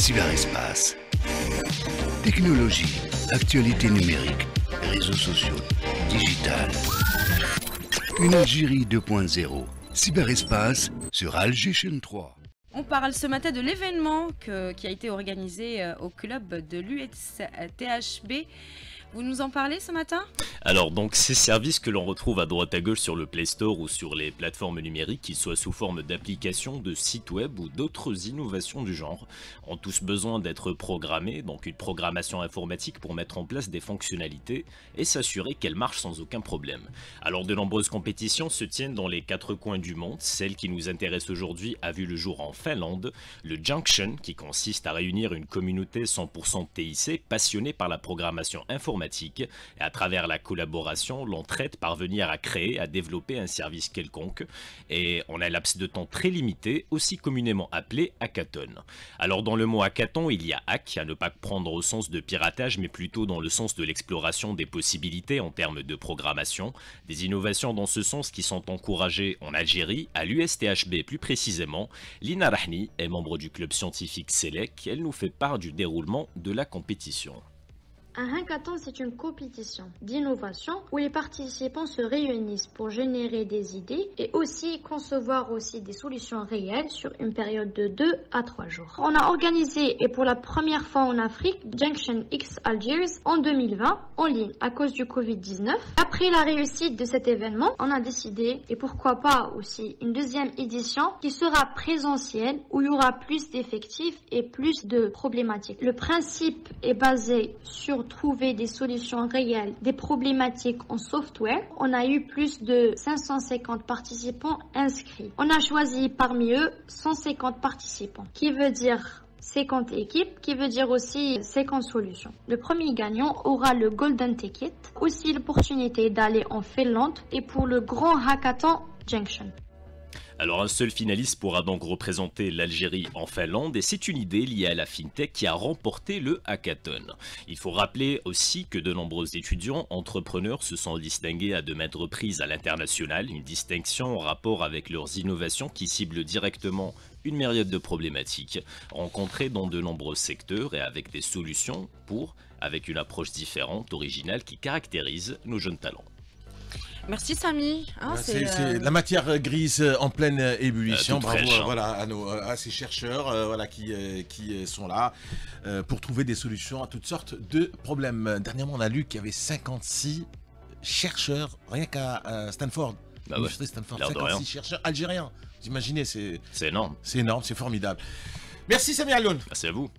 Cyberespace. Technologie, actualité numérique, réseaux sociaux, digital. Une Algérie 2.0. Cyberespace sur Alger 3. On parle ce matin de l'événement qui a été organisé euh, au club de l'USTHB vous nous en parlez ce matin? Alors donc ces services que l'on retrouve à droite à gauche sur le Play Store ou sur les plateformes numériques, qu'ils soient sous forme d'applications, de sites web ou d'autres innovations du genre, ont tous besoin d'être programmés, donc une programmation informatique pour mettre en place des fonctionnalités et s'assurer qu'elles marchent sans aucun problème. Alors de nombreuses compétitions se tiennent dans les quatre coins du monde, celle qui nous intéresse aujourd'hui a vu le jour en Finlande, le Junction qui consiste à réunir une communauté 100% TIC passionnée par la programmation informatique et à travers la collaboration, l'entraide parvenir à créer, à développer un service quelconque et en un laps de temps très limité, aussi communément appelé hackathon. Alors dans le mot hackathon, il y a hack à ne pas prendre au sens de piratage mais plutôt dans le sens de l'exploration des possibilités en termes de programmation, des innovations dans ce sens qui sont encouragées en Algérie, à l'USTHB plus précisément. Lina Rahni est membre du club scientifique SELEC, elle nous fait part du déroulement de la compétition. Un hackathon, c'est une compétition d'innovation où les participants se réunissent pour générer des idées et aussi concevoir aussi des solutions réelles sur une période de 2 à 3 jours. On a organisé et pour la première fois en Afrique Junction X Algiers en 2020 en ligne à cause du Covid-19. Après la réussite de cet événement, on a décidé et pourquoi pas aussi une deuxième édition qui sera présentielle où il y aura plus d'effectifs et plus de problématiques. Le principe est basé sur trouver des solutions réelles des problématiques en software. On a eu plus de 550 participants inscrits. On a choisi parmi eux 150 participants, qui veut dire 50 équipes, qui veut dire aussi 50 solutions. Le premier gagnant aura le Golden Ticket, aussi l'opportunité d'aller en Finlande et pour le grand hackathon Junction. Alors un seul finaliste pourra donc représenter l'Algérie en Finlande et c'est une idée liée à la FinTech qui a remporté le hackathon. Il faut rappeler aussi que de nombreux étudiants, entrepreneurs se sont distingués à de maintes reprises à l'international, une distinction en rapport avec leurs innovations qui ciblent directement une myriade de problématiques rencontrées dans de nombreux secteurs et avec des solutions pour, avec une approche différente, originale qui caractérise nos jeunes talents. Merci Samy. Hein, c'est euh, la matière grise en pleine ébullition. Euh, Bravo euh, voilà, à, nos, à, ces chercheurs voilà, qui, qui sont là pour trouver des solutions à toutes sortes de problèmes. Dernièrement, on a lu qu'il y avait 56 chercheurs, rien qu'à Stanford. Bah Stanford 56 chercheurs algériens. Vous imaginez, c'est énorme. C'est énorme, c'est formidable. Merci Samy Alioun. Merci à vous.